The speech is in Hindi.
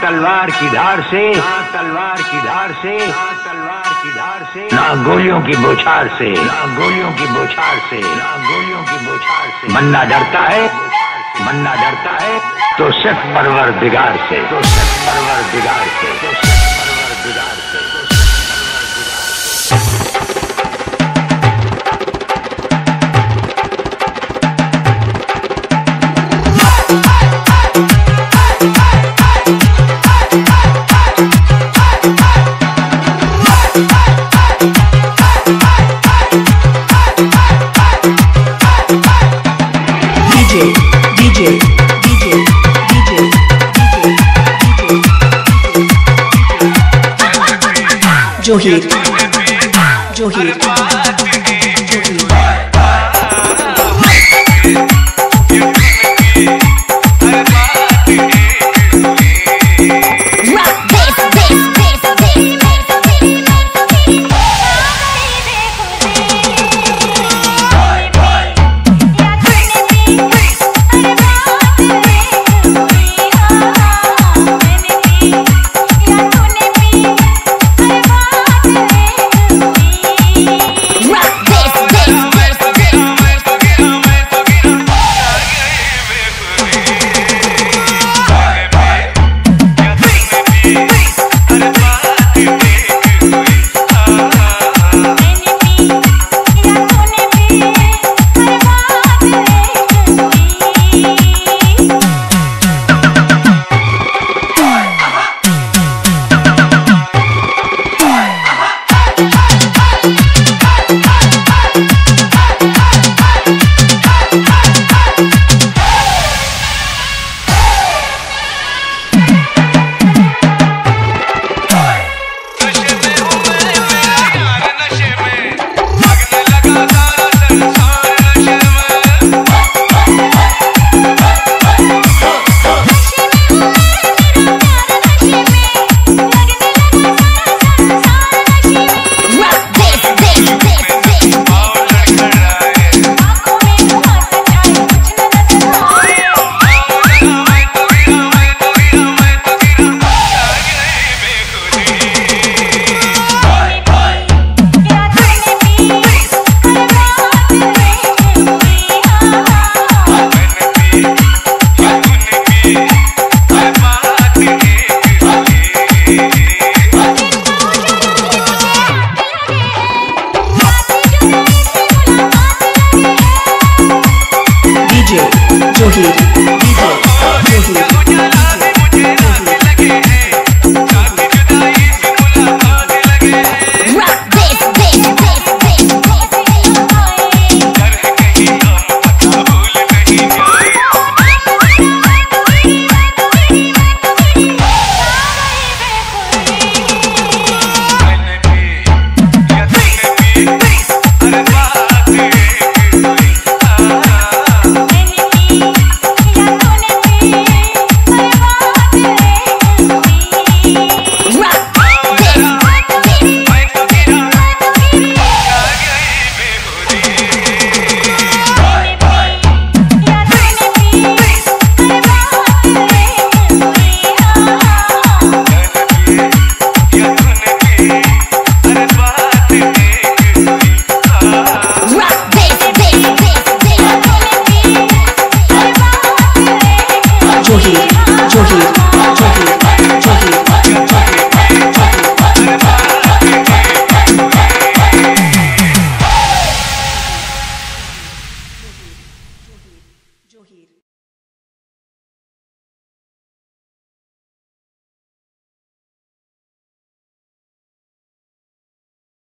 तलवार की धार से ना तलवार की धार से ना तलवार की धार से। ना गोलियों की बोछार से ना गोलियों की बोछार से ना गोलियों की बोछार से। मन्ना डरता है मन्ना डरता है तो सिर्फ़ परवर दिगार से। तो सिर्फ़ परवर दिगार से तो जो ही